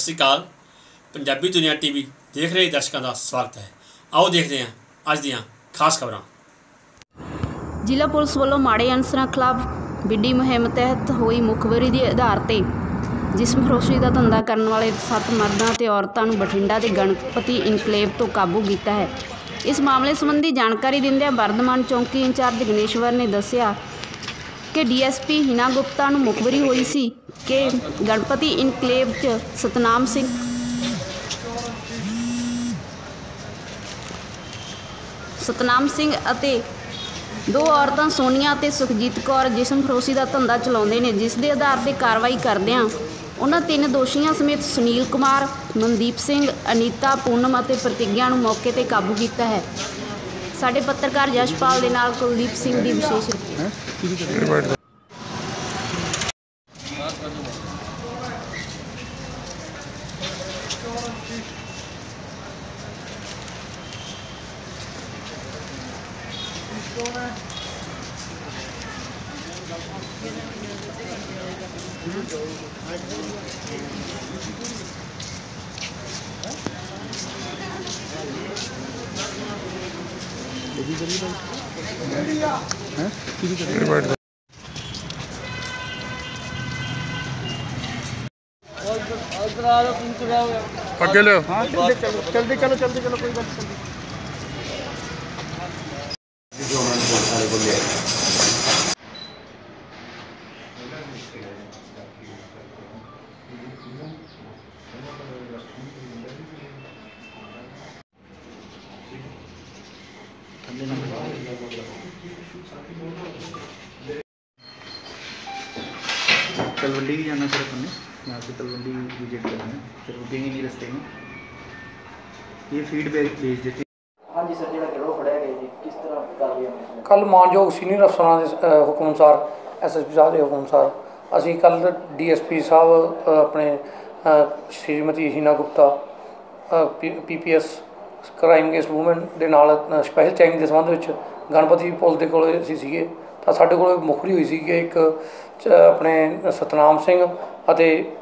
ਸਤਿ ਸ਼੍ਰੀ ਅਕਾਲ। ਪੰਜਾਬੀ ਦੁਨੀਆ ਟੀਵੀ ਦੇਖ ਰਹੇ ਦਰਸ਼ਕਾਂ ਦਾ ਸਵਾਗਤ ਹੈ। ਆਓ ਦੇਖਦੇ ਹਾਂ ਅੱਜ ਦੀਆਂ ਖਾਸ ਖਬਰਾਂ। ਜ਼ਿਲ੍ਹਾ ਪੁਲਿਸ ਵੱਲੋਂ ਮਾੜੇ ਅਨਸਰਾਂ ਖਿਲਾਫ ਵਿੱਢੀ ਮੁਹਿੰਮ ਤਹਿਤ ਹੋਈ ਮੁਖਬਰੀ ਦੇ ਆਧਾਰ ਤੇ ਜਿਸਮ ਫਰੋਸ਼ੀ ਦਾ ਧੰਦਾ ਕਰਨ ਵਾਲੇ ਸੱਤ ਮਰਦਾਂ ਤੇ ਔਰਤਾਂ ਨੂੰ ਬਠਿੰਡਾ ਦੇ ਗਣਪਤੀ ਇਨਕਲੇਵ ਤੋਂ ਕਾਬੂ ਕੀਤਾ ਹੈ। ਇਸ ਮਾਮਲੇ ਸੰਬੰਧੀ ਜਾਣਕਾਰੀ ਦਿੰਦਿਆਂ ਵਰਧਮਾਨ ਚੌਂਕੀ ਇੰਚਾਰਜ ਗਣੇਸ਼ਵਰ ਨੇ ਦੱਸਿਆ ਕਿ ਡੀਐਸਪੀ ਹਿਨਾ ਗੁਪਤਾ ਨੂੰ ਮੁਖਬਰੀ ਹੋਈ ਸੀ ਕਿ ਗਣਪਤੀ ਇਨਕਲੇਵ 'ਚ ਸਤਨਾਮ ਸਿੰਘ। ਸਤਨਾਮ ਸਿੰਘ ਅਤੇ ਦੋ ਔਰਤਾਂ ਸੋਨੀਆ ਅਤੇ ਸੁਖਜੀਤ ਕੌਰ ਜਿਸਮ ਫਰੋਸ਼ੀ ਦਾ ਧੰਦਾ ਚਲਾਉਂਦੇ ਨੇ, ਜਿਸ ਦੇ ਆਧਾਰ ਤੇ ਕਾਰਵਾਈ ਕਰਦਿਆਂ ਉਹਨਾਂ ਤਿੰਨ ਦੋਸ਼ੀਆਂ ਸਮੇਤ ਸੁਨੀਲ ਕੁਮਾਰ, ਮਨਦੀਪ ਸਿੰਘ, ਅਨੀਤਾ, ਪੂਨਮ ਅਤੇ ਪ੍ਰਤੀਗਿਆ ਨੂੰ ਮੌਕੇ ਤੇ ਕਾਬੂ ਕੀਤਾ ਹੈ। ਸਾਡੇ ਪੱਤਰਕਾਰ ਯਸ਼ਪਾਲ ਦੇ ਨਾਲ ਕੁਲਦੀਪ ਸਿੰਘ ਦੀ ਵਿਸ਼ੇਸ਼ ਰਿਪੋਰਟ। ਅੱਗੇ ਲਿਓ ਜਲਦੀ ਚਲੋ ਜਲਦੀ ਚਲੋ ਕੋਈ ਗੱਲ ਨਹੀਂ तलवंडी भी जाना सर अपन ने यहाँ से तलवंडी विजिट करना है फिर रुकेंगे नहीं रास्ते में ये फीडबैक भेज देते ਹਾਂਜੀ ਸਰ ਜਿਹੜਾ ਗਿਰੋਹ ਫੜਿਆ ਗਿਆ ਜੀ ਕਿਸ ਤਰ੍ਹਾਂ ਕਾਰਵਾਈ ਹੋਣੀ ਕੱਲ ਮਾਨਯੋਗ ਸੀਨੀਅਰ ਅਫਸਰਾਂ ਦੇ ਅ, ਹੁਕਮ ਅਨੁਸਾਰ ਐਸਐਸਪੀ ਸਾਹਿਬ ਦੇ ਹੁਕਮ ਅਨੁਸਾਰ ਅਸੀਂ ਕੱਲ ਡੀਐਸਪੀ ਸਾਹਿਬ ਅ, ਆਪਣੇ ਅ, Shrimati Heena Gupta PPS crime case woman ਦੇ ਨਾਲ ਸਪੈਸ਼ਲ ਚੈਕਿੰਗ ਦੇ ਸੰਬੰਧ ਵਿੱਚ ਗਣਪਤੀ ਪੁਲ ਦੇ ਕੋਲ ਅਸੀਂ ਸੀਗੇ। ਤਾਂ ਸਾਡੇ ਕੋਲ ਮੁਖਰੀ ਹੋਈ ਸੀ ਕਿ ਇੱਕ, ਚ- ਆਪਣੇ ਸਤਨਾਮ ਸਿੰਘ ਅਤੇ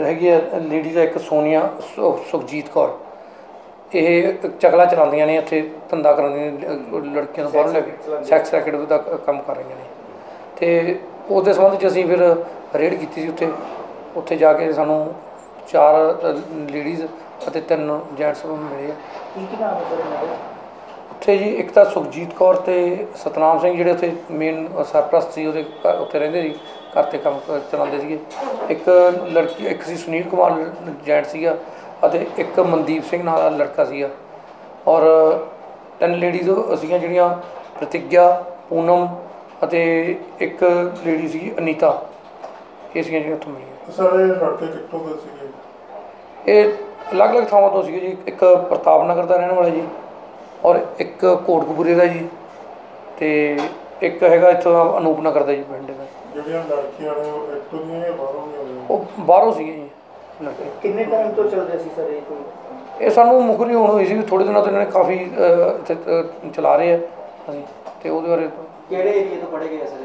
ਹੈਗੀ ਹੈ ਲੇਡੀ ਦਾ ਇੱਕ ਸੋਨੀਆ, ਸੁ- ਸੁਖਜੀਤ ਕੌਰ। ਇਹ ਚਕਲਾ ਚਲਾਉਂਦੀਆਂ ਨੇ, ਇੱਥੇ ਧੰਦਾ ਕਰਾਉਂਦੀਆਂ ਨੇ ਲੜਕੀਆਂ ਨੂੰ ਬਾਹਰ ਲੈ ਕੇ ਸੈਕਸ ਰੈਕਟ ਦਾ ਕੰਮ ਕਰ ਰਹੀਆਂ ਨੇ। ਤੇ ਉਹਦੇ ਸੰਬੰਧ 'ਚ ਅਸੀਂ ਫਿਰ ਰੇਡ ਕੀਤੀ ਸੀ ਉੱਥੇ। ਉੱਥੇ ਜਾ ਕੇ ਸਾਨੂੰ ਚਾਰ ਲੇਡੀਜ਼ ਅਤੇ ਤਿੰਨ ਜੈਂਟਸ ਮਿਲੇ ਆ। ਕੀ ਕੀ ਨਾਮ ਹੈ ਸਰ ਇਹਨਾਂ ਦੇ? ਉੱਥੇ ਜੀ ਇੱਕ ਤਾਂ ਸੁਖਜੀਤ ਕੌਰ ਤੇ ਸਤਨਾਮ ਸਿੰਘ ਜਿਹੜੇ ਉੱਥੇ ਮੇਨ ਸਰਪ੍ਰਸਤ ਸੀ ਉਹਦੇ ਘਰ ਉੱਥੇ ਰਹਿੰਦੇ ਸੀ ਘਰ ਤੇ ਕੰਮ ਚਲਾਉਂਦੇ ਸੀਗੇ। ਇੱਕ ਲੜਕੀ ਇੱਕ ਸੀ ਸੁਨੀਲ ਕੁਮਾਰ ਜੈਂਟ ਸੀਗਾ ਅਤੇ ਇੱਕ ਮਨਦੀਪ ਸਿੰਘ ਨਾਂ ਦਾ ਲੜਕਾ ਸੀਗਾ। ਔਰ ਤਿੰਨ ਲੇਡੀਜ਼ ਸੀਗੀਆਂ ਜਿਹੜੀਆਂ ਪ੍ਰਤੀਗਿਆ ਪੂਨਮ ਅਤੇ ਇੱਕ ਲੇਡੀ ਸੀ ਅਨੀਤਾ। ਇਹ ਸੀਗੀਆਂ ਜਿਹੜੀਆਂ ਉੱਥੋਂ ਮਿਲੀਆਂ। ਸਾਰੇ ਲੜਕੇ ਕਿੱਥੋਂ ਦੇ ਸੀਗੇ? ਇਹ ਅਲੱਗ-ਅਲੱਗ ਥਾਵਾਂ ਤੋਂ ਸੀਗੇ ਜੀ। ਇੱਕ ਪ੍ਰਤਾਪ ਨਗਰ ਦਾ ਰਹਿਣ ਵਾਲਾ ਜੀ ਔਰ ਇੱਕ ਕੋਟਕਪੂਰੇ ਦਾ ਜੀ ਤੇ ਇੱਕ ਹੈਗਾ ਇੱਥੋਂ ਅਨੂਪ ਨਗਰ ਦਾ ਜੀ ਪਿੰਡ ਦਾ ਜਿਹੜੀਆਂ ਲੜਕੀਆਂ ਨੇ ਉਹ ਇੱਥੋਂ ਦੀਆਂ ਜਾਂ ਬਾਹਰੋਂ ਦੀਆਂ ਨੇ। ਉਹ ਬਾਹਰੋਂ ਸੀਗੇ ਜੀ। ਲੜਕੇ ਕਿੰਨੇ ਟਾਈਮ ਤੋਂ ਚੱਲ ਰਿਹਾ ਸੀ ਸਰ ਇਹ ਕੋਈ? ਇਹ ਸਾਨੂੰ ਮੁਖਰੀ ਹੋਣ ਹੋਈ ਸੀ ਥੋੜੇ ਦਿਨਾਂ ਤੋਂ ਇਹਨਾਂ ਨੇ ਕਾਫੀ ਇੱਥੇ ਚਲਾ ਰਹੇ ਆ ਅਸੀਂ ਤੇ ਉਹਦੇ ਬਾਰੇ ਕਿਹੜੇ ਏਰੀਆ ਤੋਂ ਫੜੇ ਗਏ ਸਰ?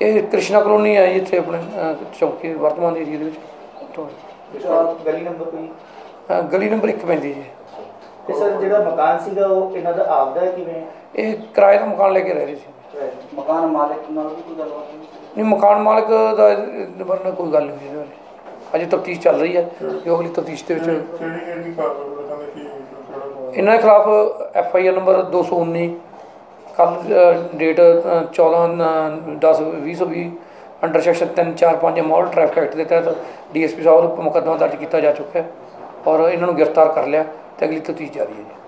ਇਹ? ਕ੍ਰਿਸ਼ਨਾ ਕਲੋਨੀ ਹੈ ਜੀ ਇੱਥੇ ਆਪਣੇ ਚੌਕੀ ਵਰਤਮਾਨ ਦੇ ਏਰੀਆ ਦੇ ਵਿੱਚ ਗਲੀ ਨੰਬਰ ਕੋਈ? ਅਹ, ਗਲੀ ਨੰਬਰ 1 ਪੈਂਦੀ ਜੀ। ਤੇ ਸਰ ਜਿਹੜਾ ਮਕਾਨ ਸੀਗਾ ਉਹ ਇਹਨਾਂ ਦਾ ਆਪਦਾ ਹੈ ਕਿਵੇਂ? ਇਹ ਕਿਰਾਏ ਦਾ ਮਕਾਨ ਲੈ ਕੇ ਰਹਿ ਰਹੇ ਸੀ। ਮਕਾਨ ਮਾਲਕ ਨਾਲ ਵੀ ਕੋਈ ਗੱਲਬਾਤ ਨਹੀਂ ਨਹੀਂ ਮਕਾਨ ਮਾਲਕ ਦਾ ਇਹਦੇ ਬਾਰੇ ਨਾਲ ਕੋਈ ਗੱਲ ਨਹੀਂ ਹੋਈ। ਇਹਦੇ ਬਾਰੇ ਅਜੇ ਤਫਤੀਸ਼ ਚੱਲ ਰਹੀ ਹੈ ਜੋ ਅਗਲੀ ਤਫਤੀਸ਼ ਦੇ ਵਿੱਚ ਕਿਹੜੀ ਕਿਹੜੀ ਕੀ ਕਿਹੜਾ? ਇਹਨਾਂ ਦੇ ਖਿਲਾਫ ਐਫ ਆਈ ਆਰ ਨੰਬਰ 219 ਕੱਲ date 14 10 2020 under section 345 model traffic act ਦੇ ਤਹਿਤ ਡੀਐਸਪੀ ਸਾਹਿਬ ਨੂੰ ਮੁਕੱਦਮਾ ਦਰਜ ਕੀਤਾ ਜਾ ਚੁੱਕਾ ਹੈ। ਔਰ ਇਹਨਾਂ ਨੂੰ ਗ੍ਰਿਫਤਾਰ ਕਰ ਲਿਆ ਤੇ ਅਗਲੀ ਤਫਤੀਸ਼ ਜਾਰੀ ਹੈ ਜੀ।